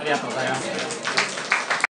ありがとうございます。